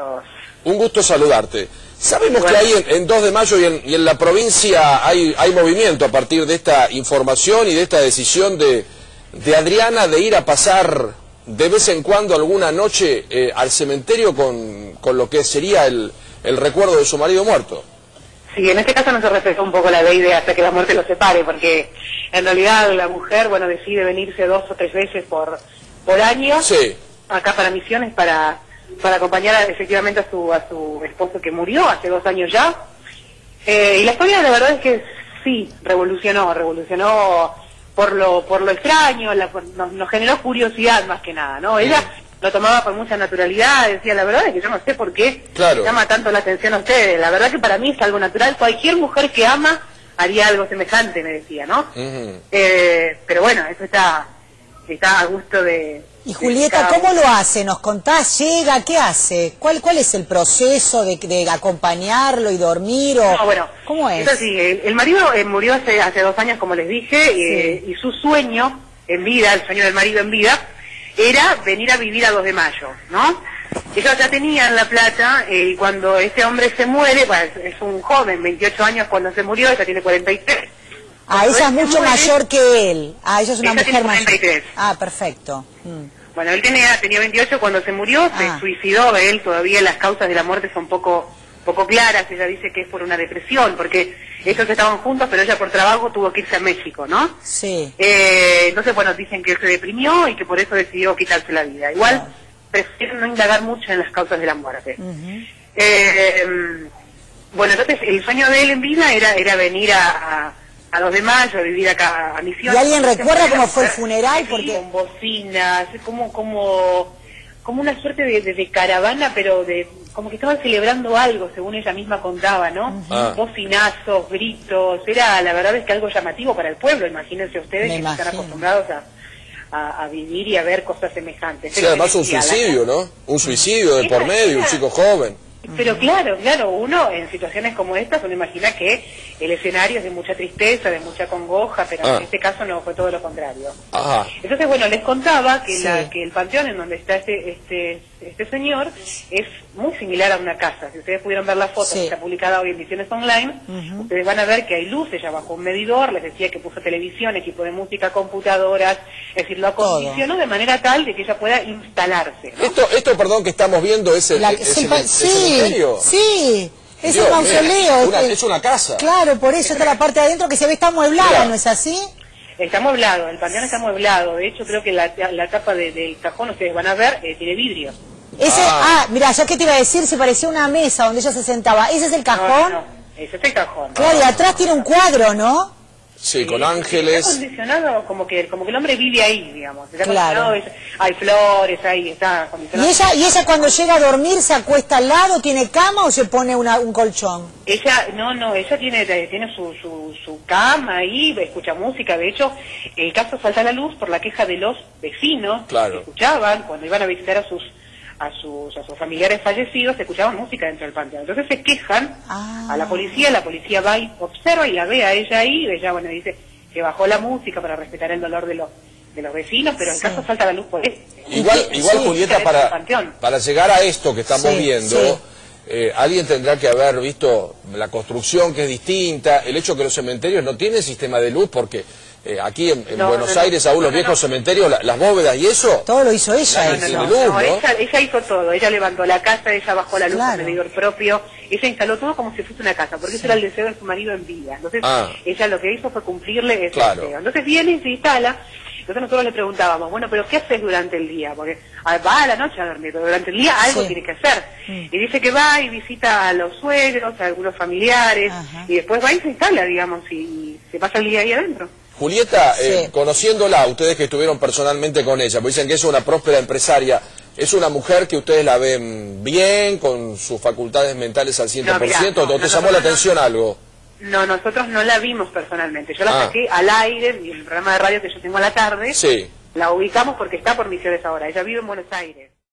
todos. Un gusto saludarte. Sabemos que hay en, 2 de mayo y en, y en la provincia hay, hay movimiento a partir de esta información y de esta decisión de, de Adriana de ir a pasar de vez en cuando alguna noche eh, al cementerio con, con, lo que sería el, el recuerdo de su marido muerto. Sí, en este caso no se respetó un poco la ley de hasta que la muerte los separe, porque en realidad la mujer, bueno, decide venirse dos o tres veces por, por año sí. acá para misiones para, para acompañar efectivamente a su, a su esposo que murió hace dos años ya. Eh, y la historia la verdad es que sí, revolucionó, revolucionó por lo, por lo extraño, nos, generó curiosidad más que nada, ¿no? Ella lo tomaba con mucha naturalidad, decía, la verdad es que yo no sé por qué llama tanto la atención a ustedes, la verdad que para mí es algo natural, cualquier mujer que ama haría algo semejante, me decía, ¿no? eh, pero bueno, eso está, está a gusto de... Y Julieta, ¿cómo lo hace? ¿Nos contás? ¿Llega? ¿Qué hace? ¿Cuál, cuál es el proceso de, de acompañarlo y dormir? O... No, bueno, ¿Cómo es? Es así, el, marido eh, murió hace, hace dos años, como les dije, eh, y su sueño en vida, el sueño del marido en vida, era venir a vivir a 2 de mayo, ¿no? Ellos ya tenían La Plata eh, y cuando este hombre se muere, pues, es un joven, 28 años cuando se murió, ella tiene 43. Ah, ella es mucho mayor que él. Ah, ella es una mujer mayor. Ah, perfecto. Mm. Bueno, él tenía, tenía 28 cuando se murió, se ah. suicidó, él todavía las causas de la muerte son poco poco claras, ella dice que es por una depresión, porque ellos estaban juntos, pero ella por trabajo tuvo que irse a México, ¿no? Sí. Eh, entonces, bueno, dicen que él se deprimió y que por eso decidió quitarse la vida. Igual, prefiero no indagar mucho en las causas de la muerte. eh, bueno, entonces, el sueño de él en vida era, era venir a, a, los demás, a vivir acá a Misión. ¿Y alguien recuerda cómo fue el funeral? Porque... Con bocinas, como, como, como una suerte de, de caravana, pero de como que estaban celebrando algo, según ella misma contaba, ¿no? Ah. Bocinazos, gritos, era la verdad es que algo llamativo para el pueblo, imagínense ustedes que están acostumbrados a, a, vivir y a ver cosas semejantes. Sí, además un suicidio, ¿no? Un suicidio de por medio, un chico joven. Pero claro, claro, uno en situaciones como estas, uno imagina que el escenario es de mucha tristeza, de mucha congoja, pero en ah. este caso no, fue todo lo contrario. Entonces, bueno, les contaba que, la, que el panteón en donde está este, este, este señor es muy similar a una casa. Si ustedes pudieron ver la foto que está publicada hoy en Visiones Online, ustedes van a ver que hay luces, ya bajó un medidor, les decía que puso televisión, equipo de música, computadoras, es decir, lo acondicionó de manera tal de que ella pueda instalarse. Esto, esto, perdón, que estamos viendo es el. Sí, es un mausoleo. es una casa. Claro, por eso está la parte de adentro que se ve está amueblada, ¿no es así? Está amueblado, el panteón está amueblado. De hecho, creo que la, la tapa del cajón, ustedes van a ver, eh, tiene vidrio. Ese, ah. ah, mira, ya que te iba a decir, se parecía una mesa donde ella se sentaba. ¿Ese es el cajón? No, ese es el cajón. Claro, y atrás tiene un cuadro, ¿no? Sí, con ángeles. Está acondicionado como que, como que el hombre vive ahí, digamos. Está claro. hay flores ahí, está ¿Y ella, ¿Y ella cuando llega a dormir se acuesta al lado, tiene cama o se pone una, un colchón? Ella, no, no, ella tiene, tiene su, su, su cama ahí, escucha música. De hecho, el caso salta a la luz por la queja de los vecinos claro. que escuchaban cuando iban a visitar a sus a sus, a sus familiares fallecidos, escuchaban música dentro del panteón. Entonces se quejan a la policía, la policía va y observa y la ve a ella ahí, y ella, bueno, dice que bajó la música para respetar el dolor de los de los vecinos, pero en caso falta la luz por eso. Igual, igual Julieta, para, para llegar a esto que estamos viendo, eh, alguien tendrá que haber visto la construcción que es distinta, el hecho que los cementerios no tienen sistema de luz porque eh, aquí en, Buenos Aires, aún los viejos cementerios, las bóvedas y eso. Todo lo hizo ella. ella, hizo todo. Ella levantó la casa, ella bajó la luz claro. medidor propio. Ella instaló todo como si fuese una casa, porque ese era el deseo de su marido en vida. Entonces, ah. ella lo que hizo fue cumplirle ese deseo. Entonces viene y se instala. Entonces nosotros le preguntábamos, bueno, pero ¿qué haces durante el día? Porque va a la noche a dormir, pero durante el día algo tiene que hacer. Y dice que va y visita a los suegros, a algunos familiares, y después va y se instala, digamos, y se pasa el día ahí adentro. Julieta, eh, conociéndola, ustedes que estuvieron personalmente con ella, pues dicen que es una próspera empresaria, ¿es una mujer que ustedes la ven bien, con sus facultades mentales al 100%, no, o te llamó la atención algo? No, nosotros no la vimos personalmente. Yo la ah. saqué al aire, en el programa de radio que yo tengo a la tarde. Sí. La ubicamos porque está por Misiones ahora. Ella vive en Buenos Aires.